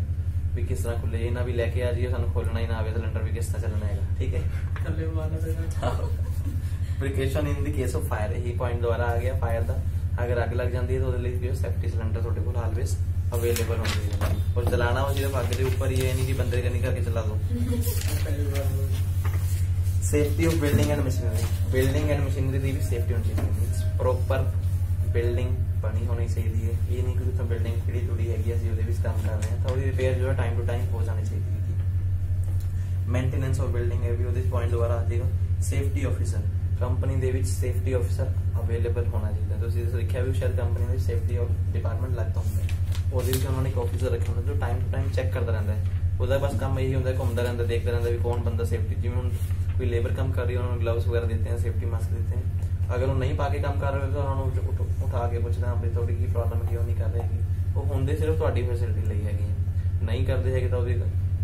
ਵੀ ਕਿਸ ਤਰ੍ਹਾਂ ਖੁੱਲੇ ਇਹ ਨਾ ਵੀ ਲੈ ਕੇ ਆ ਜਾਈਏ ਸਾਨੂੰ ਖੋਲਣਾ ਹੀ ਨਾ ਆਵੇ ਸਿਲੰਡਰ ਵੀ ਕਿਸ ਤਰ੍ਹਾਂ ਚੱਲਣਾ ਹੈਗਾ। ਠੀਕ ਹੈ ਥੱਲੇ ਮਾਰਨਾ ਪੈਗਾ precaution in the case of fire ਇਹ ਪੁਆਇੰਟ ਦੁਆਰਾ ਆ ਗਿਆ ਫਾਇਰ ਦਾ। ਅਗਰ ਅੱਗ ਲੱਗ ਜਾਂਦੀ ਹੈ ਤਾਂ ਉਹਦੇ ਲਈ ਵੀ ਸੇਫਟੀ ਸਿਲੰਡਰ ਤੁਹਾਡੇ ਕੋਲ ਆਲਵੇਸ ਅਵੇਲੇਬਲ ਹੋਣਾ ਚਾਹੀਦਾ ਔਰ ਚਲਾਣਾ ਉਹ ਸਿਰਫ ਅੱਗ ਦੇ ਉੱਪਰ ਹੀ ਹੈ ਇਹ ਨਹੀਂ ਕਿ ਬੰਦੇ ਕਨੀ ਕਰਕੇ ਚਲਾ ਦੋ safety of building and machinery building and machinery ਦੀ ਵੀ ਸੇਫਟੀ ਹੋਣੀ ਬਿਲਡਿੰਗ ਬਣੀ ਹੋਣੀ ਚਾਹੀਦੀ ਹੈ। ਇਹ ਨਹੀਂ ਕਿ ਉੱਥੇ ਬਿਲਡਿੰਗ ਕਿਹੜੀ ਟੁੱਟੀ ਹੈਗੀ ਅਸੀਂ ਉਹਦੇ ਵਿੱਚ ਕੰਮ ਕਰ ਰਹੇ ਹਾਂ। ਤਾਂ ਉਹਦੀ ਰਿਪੇਅਰ ਜੋ ਹੈ ਟਾਈਮ ਟੂ ਟਾਈਮ ਹੋ ਜਾਣੀ ਚਾਹੀਦੀ ਹੈ। ਮੇਨਟੇਨੈਂਸ ਆਫ ਬਿਲਡਿੰਗ ਹੈ ਵੀ ਉਹਦੇ ਪੁਆਇੰਟ ਦੁਆਰਾ ਆ ਜਾਏਗਾ। ਸੇਫਟੀ ਆਫੀਸਰ ਕੰਪਨੀ ਦੇ ਵਿੱਚ ਸੇਫਟੀ ਆਫੀਸਰ ਅਵੇਲੇਬਲ ਹੋਣਾ ਚਾਹੀਦਾ। ਤੁਸੀਂ ਦੇਖਿਆ ਵੀ ਸ਼ਾਇਦ ਕੰਪਨੀ ਦੇ ਸੇਫਟੀ ਡਿਪਾਰਟਮੈਂਟ ਲੱਗਦਾ ਹੁੰਦਾ ਹੈ। ਉਹਦੇ ਵਿੱਚ ਉਹਨਾਂ ਨੇ ਇੱਕ ਆਫੀਸਰ ਰੱਖਿਆ ਹੁੰਦਾ ਜੋ ਟਾਈਮ ਟੂ ਟਾਈਮ ਚੈੱਕ ਕਰਦਾ ਰਹਿੰਦਾ ਹੈ। ਉਹਦਾ ਬਸ ਕੰਮ ਇਹੀ ਹੁੰਦਾ ਘੁੰਮਦਾ ਰਹਿੰਦਾ ਦੇਖਦਾ ਰਹਿੰਦਾ ਵੀ ਕੌਣ ਬੰਦਾ ਸੇਫਟੀ ਜਿਵੇਂ ਹੁਣ ਕੋਈ ਲੇਬਰ ਕੰਮ ਕਰ ਰਹੀ ਉਹਨਾਂ ਨੂੰ ਗਲਵਸ ਵਗੈਰਾ ਦਿੱਤੇ ਹਨ ਸੇਫਟੀ ਮਾਸਕ ਦਿੱਤੇ ਹਨ ਅਗਰ ਉਹ ਨਹੀਂ ਪਾ ਕੇ ਕੰਮ ਕਰ ਰਹੇ ਤਾਂ ਉਹਨਾਂ ਨੂੰ ਉਠ- ਕੇ ਪੁੱਛਦਾ ਵੀ ਤੁਹਾਡੀ ਕੀ ਪ੍ਰੋਬਲਮ ਕਿਉਂ ਨਹੀਂ ਕਰ ਰਹੇ ਉਹ ਹੁੰਦੇ ਸਿਰਫ ਤੁਹਾਡੀ ਫੈਸਿਲਿਟੀ ਲਈ ਹੈਗੇ। ਨਹੀਂ ਕਰਦੇ ਹੈਗੇ ਤਾਂ ਉਹਦੀ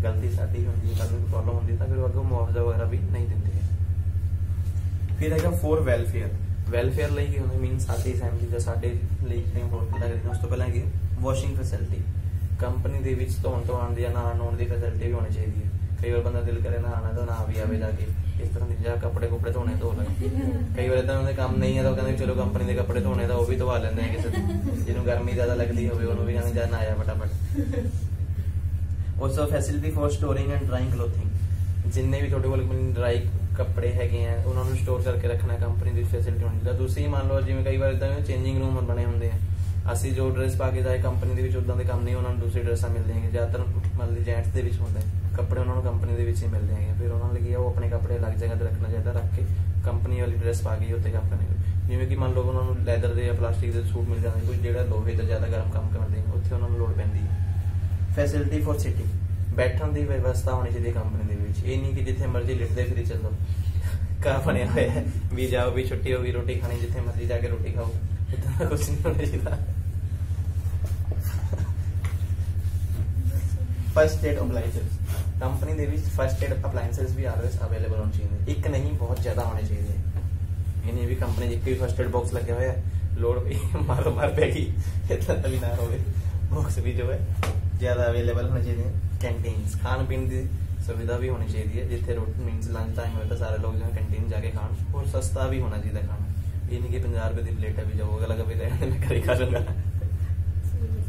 ਗਲਤੀ ਸਾਡੀ ਹੁੰਦੀ ਹੈ ਨੂੰ ਪ੍ਰੋਬਲਮ ਹੁੰਦੀ ਤਾਂ ਫਿਰ ਅੱਗੋਂ ਮੁਆਵਜ਼ਾ ਵਗੈਰਾ ਵੀ ਨਹੀਂ ਦਿੰਦੇ ਫਿਰ ਹੈਗਾ ਫੋਰ ਵੈਲਫੇਅਰ ਵੈਲਫੇਅਰ ਲਈ ਕੀ ਹੁੰਦਾ ਮੀਨ ਸਾਡੀ ਫੈਮਿਲੀ ਦਾ ਸਾਡੇ ਲਈ ਹੋਰ ਕਿਤੇ ਕਰੀਏ ਉਸ ਤੋਂ ਪਹਿਲਾਂ ਹੈਗੀ ਵਾਸ਼ਿੰਗ ਫੈਸਿਲਿਟੀ ਕੰਪਨੀ ਦੇ ਵਿੱਚ ਧੋਣ ਧੋਣ ਦੀ ਜਾਂ ਨਹਾਉਣ ਨਹਾਉਣ ਦੀ ਫੈਸਿਲਿਟੀ ਵੀ ਹੋਣੀ ਚਾਹੀਦੀ ਹੈ। ਕਈ ਵਾਰ ਬੰਦਾ ਦਿਲ ਕਰੇ ਨਹਾਉਣਾ ਤਾਂ ਨਾ ਵੀ ਆਵੇ ਜਾ ਕੇ। ਇਸ ਤਰ੍ਹਾਂ ਦੀ ਜਾਂ ਕੱਪੜੇ ਕੁਪੜੇ ਧੋਣੇ ਧੋ ਲਏ ਕਈ ਵਾਰ ਇਦਾਂ ਦੇ ਕੰਮ ਨਹੀਂ ਹੈ ਤਾਂ ਕਹਿੰਦੇ ਚਲੋ ਕੰਪਨੀ ਦੇ ਕੱਪੜੇ ਧੋਣੇ ਤਾਂ ਉਹ ਵੀ ਧਵਾ ਲੈਂਦੇ ਆ ਕਿਸੇ ਦੇ। ਜਿਹਨੂੰ ਗਰਮੀ ਜ਼ਿਆਦਾ ਲੱਗਦੀ ਹੋਵੇ, ਉਹਨੂੰ ਵੀ ਕਹਿੰਦੇ ਜਾ ਨਾ ਫਟਾਫਟ। Also facility for storing and drying clothing ਜਿੰਨੇ ਵੀ ਤੁਹਾਡੇ ਕੋਲ ਡਰਾਈ ਕੱਪੜੇ ਹੈਗੇ ਆ, ਉਹਨਾਂ ਨੂੰ ਸਟੋਰ ਕਰਕੇ ਰੱਖਣਾ ਕੰਪਨੀ ਦੀ ਫੈਸਿਲਿਟੀ ਹੋਣੀ ਚਾਹੀਦੀ ਤੁਸੀਂ ਮੰਨ ਲਓ ਜਿਵੇਂ ਕਈ ਵਾਰ ਇਦਾਂ ਚੇਂਜਿੰਗ ਰੂਮ ਬਣੇ ਹੁੰਦੇ ਆ। ਅਸੀਂ ਜੋ ਡਰੈਸ ਪਾ ਕੇ ਜਾਏ ਕੰਪਨੀ ਦੇ ਵਿੱਚ ਉਦਾਂ ਦੇ ਕੰਮ ਨਹੀਂ ਉਹਨਾਂ ਨੂੰ ਦੂਸਰੀ ਡਰੈਸਾਂ ਮਿਲਦੀਆਂ ਹੈਗੀਆਂ। ਜ਼ਿਆਦਾਤਰ ਮੰਨ ਲਈ ਜੈਂਟਸ ਦੇ ਵਿੱਚ ਹੁੰਦੇ ਕੱਪੜੇ ਉਹਨਾਂ ਨੂੰ ਕੰਪਨੀ ਦੇ ਵਿੱਚ ਹੀ ਮਿਲਦੇ ਹੈਗੇ। ਫਿਰ ਉਹਨਾਂ ਲਈ ਉਹ ਆਪਣੇ ਕੱਪੜੇ ਅਲੱਗ ਜਗ੍ਹਾ ਤੇ ਰੱਖਣਾ ਚਾਹੀਦਾ ਰੱਖ ਕੇ ਕੰਪਨੀ ਵਾਲੀ ਡਰੈਸ ਪਾ ਕੇ ਉੱਤੇ ਕੰਮ ਕਰਨੇ ਜਿਵੇਂ ਕਿ ਮੰਨ ਲਓ ਉਹਨਾਂ ਨੂੰ ਲੈਦਰ ਦੇ ਜਾਂ ਪਲਾਸਟਿਕ ਦੇ ਸੂਟ ਮਿਲ ਜਾਂਦੇ ਕੋਈ ਜਿਹੜਾ ਲੋਹੇ ਦਾ ਜ਼ਿਆਦਾ ਗਰਮ ਕੰਮ ਕਰਦੇ ਉੱਥੇ ਉਹਨਾਂ ਨੂੰ ਲੋੜ ਪੈਂਦੀ ਹੈ। ਫੈਸਿਲਿਟੀ ਫॉर ਸਿਟਿੰਗ ਬੈਠਣ ਦੀ ਵਿਵਸਥਾ ਹੋਣੀ ਚਾਹੀਦੀ ਕੰਪਨੀ ਦੇ ਵਿੱਚ। ਇਹ ਨਹੀਂ ਕਿ ਜਿੱਥੇ ਮਰਜ਼ੀ ਲਿਟਦੇ ਫਿਰੀ ਚੱਲੋ। ਕਾ ਬਣਿਆ ਹੋਇਆ ਵੀ ਜਾਓ ਵੀ ਛੁੱਟੀ ਹੋ ਗਈ ਰੋਟੀ ਖਾਣੀ ਜਿੱਥੇ ਮਰਜ਼ੀ ਜਾ ਕੇ ਰੋਟੀ ਖਾਓ। ਇਦਾਂ ਦਾ ਕੁਝ ਨਹੀਂ ਹੋਣਾ ਚਾਹੀਦਾ। ਫਸਟ ਏਡ ਅਪਲਾਈਐਂਸਸ ਕੰਪਨੀ ਦੇ ਵਿੱਚ ਫਸਟ ਏਡ ਅਪਲਾਈਐਂਸਸ ਵੀ ਆਲਵੇਸ ਅਵੇਲੇਬਲ ਹੋਣੇ ਚਾਹੀਦੇ। ਇੱਕ ਨਹੀਂ ਬਹੁਤ ਜ਼ਿਆਦਾ ਹੋਣੇ ਚਾਹੀਦੇ। ਇਹ ਨਹੀਂ ਵੀ ਕੰਪਨੀ 'ਚ ਇੱਕ ਵੀ ਫਸਟ ਏਡ ਬਾਕਸ ਲੱਗਿਆ ਹੋਇਆ। ਹੈ, ਲੋੜ ਵੀ ਮਾਰੋ ਮਾਰ ਪੈ ਗਈ। ਇਦਾਂ ਦਾ ਵੀ ਨਾ ਹੋਵੇ। ਬਾਕਸ ਵੀ ਜੋ ਹੈ ਜ਼ਿਆਦਾ ਅਵੇਲੇਬਲ ਹੋਣੇ ਚਾਹੀਦੇ। ਕੈਂਟੀਨਸ ਖਾਣ ਪੀਣ ਦੀ ਸੁਵਿਧਾ ਵੀ ਹੋਣੀ ਚਾਹੀਦੀ ਹੈ। ਜਿੱਥੇ ਰੋਟੀ ਮੀਨਸ ਲੰਚ ਟਾਈਮ ਹੋਵੇ ਤਾਂ ਸਾਰੇ ਲੋਕ ਜਿਵੇਂ ਕੈਂਟੀਨ ਜਾ ਕੇ ਖਾਣ। ਹੋਰ ਸਸਤਾ ਵੀ ਹੋਣਾ ਚਾਹੀਦਾ ਖਾਣਾ। ਇਹ ਨਹੀਂ ਕਿ 50 ਰੁਪਏ ਦੀ ਪਲੇਟ ਹੈ ਵੀ ਜਾਓ ਅਗਲਾ ਕਦੇ ਰਹਿਣ ਮੈਂ ਘਰੇ ਖਾ ਲੂੰਗਾ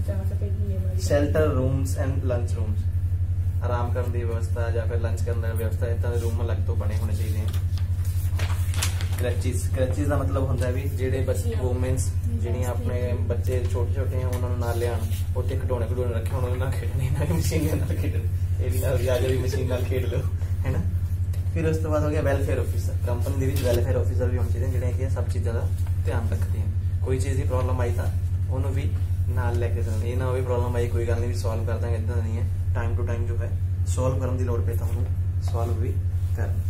ਜਾ ਸਕੇਗੀ ਇਹ ਵਾਲੀ shelter rooms and lunch rooms ਆਰਾਮ ਕਰਨ ਦੀ ਵਿਵਸਥਾ ਜਾਂ ਫਿਰ ਲੰਚ ਕਰਨ ਦੀ ਵਿਵਸਥਾ ਇਦਾਂ ਦੇ ਰੂਮ ਅਲੱਗ ਤੋਂ ਬਣੇ ਹੋਣੇ ਚਾਹੀਦੇ ਹਨ ਕ੍ਰਚਿਸ ਕ੍ਰਚਿਸ ਦਾ ਮਤਲਬ ਹੁੰਦਾ ਵੀ ਜਿਹੜੇ ਬੱਚੇ ਵੂਮਨਸ ਜਿਹੜੀਆਂ ਆਪਣੇ ਬੱਚੇ ਛੋਟੇ ਛੋਟੇ ਆ ਉਹਨਾਂ ਨੂੰ ਨਾਲ ਲਿਆਣ ਉੱਥੇ ਖਿਡੌਣੇ ਖਿਡੌਣੇ ਰੱਖੇ ਉਹਨਾਂ ਨਾਲ ਖੇਡਣੇ ਨਾ ਕਿ ਮਸ਼ੀਨ ਨਾਲ ਖੇਡਣ। ਇਹ ਵੀ ਨਾਲ ਵੀ ਆ ਜਿਹੜੀ ਮਸ਼ੀਨ ਨਾਲ ਖੇਡ ਲਓ ਹੈਨਾ? ਫਿਰ ਉਸ ਤੋਂ ਬਾਅਦ ਹੋ ਗਿਆ ਵੈਲਫੇਅਰ ਆਫੀਸਰ ਕੰਪਨੀ ਦੇ ਵਿੱਚ ਵੈਲਫੇਅਰ ਆਫੀਸਰ ਵੀ ਹੋਣੇ ਚਾਹੀਦੇ ਜਿਹੜੇ ਕਿ ਸਭ ਚੀਜ਼ਾਂ ਦਾ ਧਿਆਨ ਰੱਖਦੇ ਹਨ ਕੋਈ ਚੀਜ਼ ਦੀ ਪ੍ਰੋਬਲਮ ਆਈ ਤਾਂ ਉਹਨੂੰ ਵੀ ਨਾਲ ਲੈ ਕੇ ਚੱਲਣਾ ਇਹ ਨਾ ਹੋਵੇ ਪ੍ਰੋਬਲਮ ਆਈ, ਕੋਈ ਗੱਲ ਨਹੀਂ ਵੀ ਸੋਲਵ ਕਰ ਦਾਂਗੇ ਇਦਾਂ ਨਹੀਂ ਹੈ। ਟਾਈਮ ਟੂ ਟਾਈਮ ਜੋ ਹੈ ਸੋਲਵ ਕਰਨ ਦੀ ਲੋੜ ਪਏ ਤੁਹਾਨੂੰ ਸੋਲਵ ਵੀ ਕਰਨਾ।